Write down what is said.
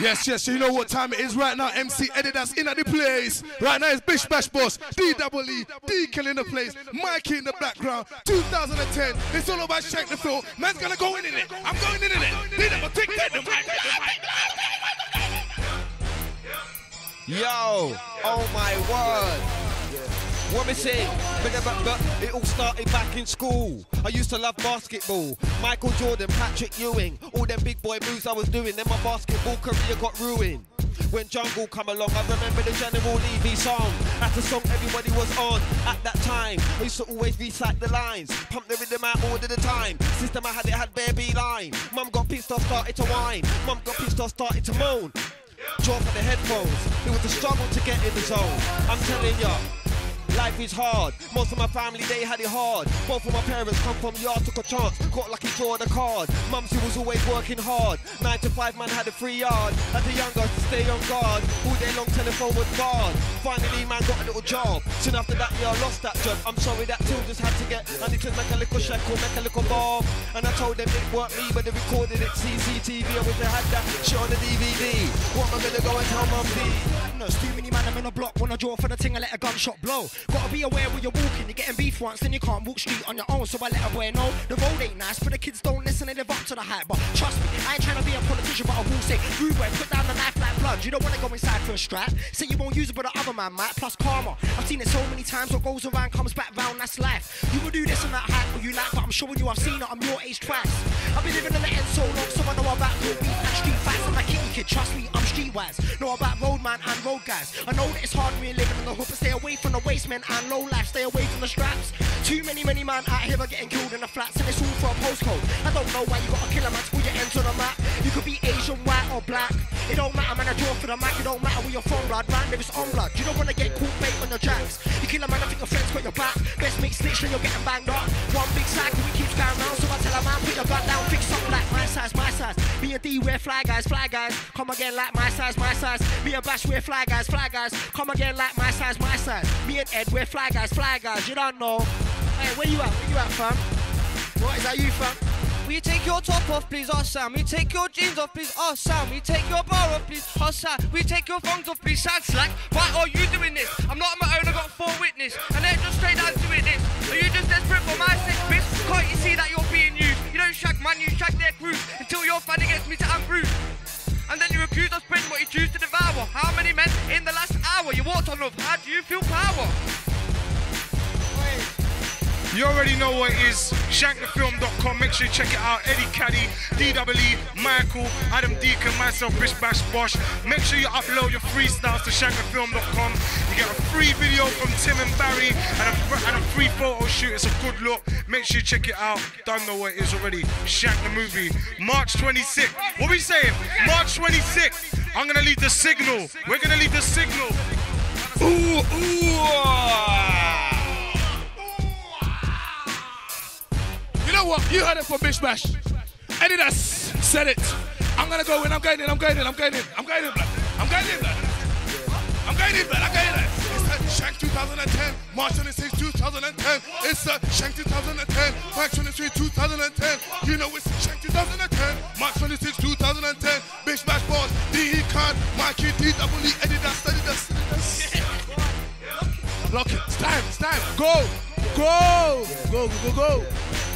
Yes, yes, you know what time it is right now. MC Adidas in at the place. Right now it's Bish Bash Bosh, D double E, Deacon in the place, Mikey in the background. 2010, it's all about Shank the film. Man's gonna go in, in it. I'm going in, in it. They never take that. Yo, oh my word. What say? But, but, but it all started back in school. I used to love basketball. Michael Jordan, Patrick Ewing, all them big boy moves I was doing. Then my basketball career got ruined. When Jungle come along, I remember the General Levy song. That's the song everybody was on at that time. I used to always recite the lines, pump the rhythm out all the time. System I had it had bare line. Mum got pissed off, started to whine. Mum got pissed off, started to moan. Draw for the headphones. It was a struggle to get in the zone. I'm telling ya. Life is hard. Most of my family, they had it hard. Both of my parents come from yard, took a chance. Caught lucky, draw the card. Mumsy was always working hard. Nine to five, man had a free yard. As a younger, to stay on guard. All day long, telephone was barred. Finally, man got a little job. Soon after that, yeah, I lost that job. I'm sorry that Till just had to get. I need to make a little shack or make a little bomb. And I told them it weren't me, but they recorded it. CCTV, I wish they had that shit on the DVD. What am I gonna go and tell Mumsy? No, too many man, I'm in a block. I draw for the ting, I let a gunshot blow. Gotta be aware where you're walking. You're getting beef once, then you can't walk street on your own. So I let a boy know the road ain't nice, but the kids don't listen and live up to the hype. But trust me, I ain't trying to be a politician, but I will say, rude boy, put down the knife like blood. You don't wanna go inside for a strap. Say you won't use it, but the other man might. Plus karma. I've seen it so many times. What goes around comes back round. That's life. You will do this and that hype, what you like, but I'm showing you I've seen it. I'm your age twice. I've been living in the end so long, so I know about real beef street kid. Trust me, I'm streetwise. Know about roadman and road guys. I know that it's hard when you're living in the hood, but stay away from the waste men and low life. Stay away from the straps. Too many, many man out here are getting killed in the flats, and it's all for a postcode. I don't know why you gotta kill a man to put your ends on the map. You could be Asian, white, or black. It don't matter, man. I draw for the mic. It don't matter where you're from, blood. Man, if it's on blood, you don't wanna get caught bait on your jacks. You kill a man, I think your friends got your back. Best make snitch, then you're getting banged up. One big cycle, we keeps going round, so I tell a man, put your gun down, fix something like my size, my size. Me and D, we're fly guys, fly guys. Come again like my size, my size. Me and Bash, we're fly guys, fly guys. Come again like my size, my size. Me and Ed, we're fly guys, fly guys. You don't know. Hey, where you at? Where you at, fam? What is that you, fam? Will you take your top off, please? Oh, Sam. Will you take your jeans off, please? Oh, Sam. Will you take your bar off, please? Oh, Sam. Will you take your thongs off, please? Sad slack. Why are you doing this? I'm not on my own. I got four witness, and they're just straight down doing this. Accuse of spreading what you choose to devour. How many men in the last hour you walked on love? How do you feel power? You already know what it is. Shankthefilm.com. Make sure you check it out. Eddie Kadi, DWE, Michael, Adam Deacon, myself, Bish Bash Bosh. Make sure you upload your freestyles to shankthefilm.com. You get a free video from Tim and Barry and a, and a free photo shoot. It's a good look. Make sure you check it out. Don't know what it is already. Shank the movie. March 26th. What are we saying? March 26th. I'm gonna leave the signal. We're gonna leave the signal. Ooh, ooh. Ah. Know what? You heard it from Bish Bash. Adidas said it. I'm gonna go in, I'm going in, I'm going in, I'm going in, I'm going in, blood. I'm going in, blood. I'm going in, blood. I'm going in. It's the Shank 2010, March 26, 2010. It's the Shank 2010, March 26, 2010. You know it's Shank 2010, March 26, 2010. Bish Bash Bosh, D.E. Khan, Mikey, D.W.E. Adidas, Adidas, Adidas. Lock it. It's time, it's time. Go, go, go, go, go, go.